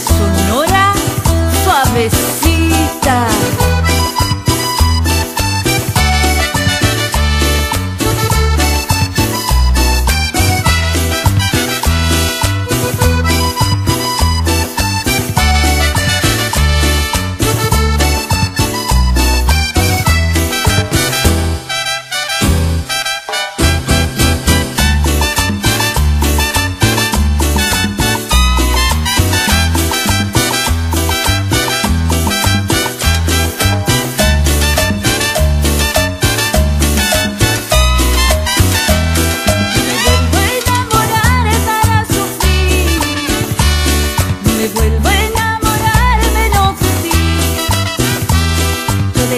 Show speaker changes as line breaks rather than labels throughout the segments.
sonora suavecita.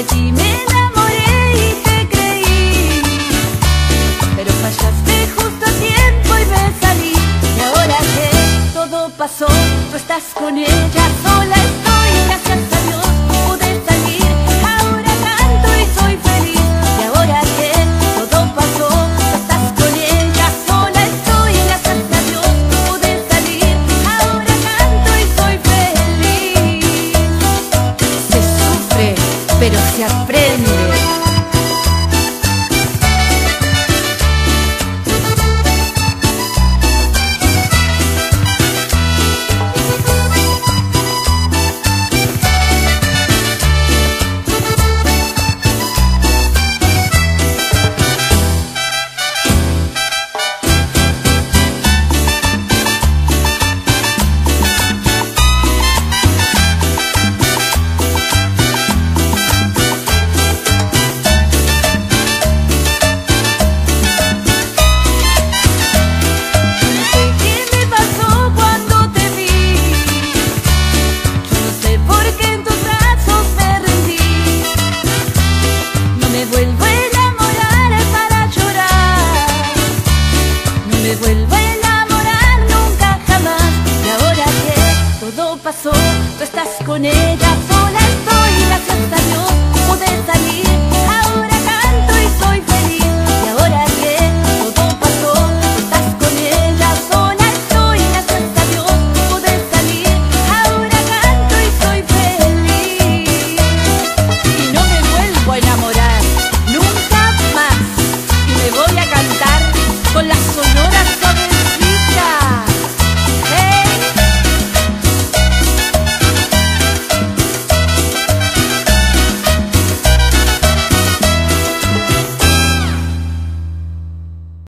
De ti me enamoré y te creí. Pero fallaste justo a tiempo y me salí. Y ahora que todo pasó, tú estás con ella sola. Pero me vuelvo a enamorar nunca jamás. Y ahora que todo pasó, tú estás con ella sola. Estoy, gracias a Dios, pude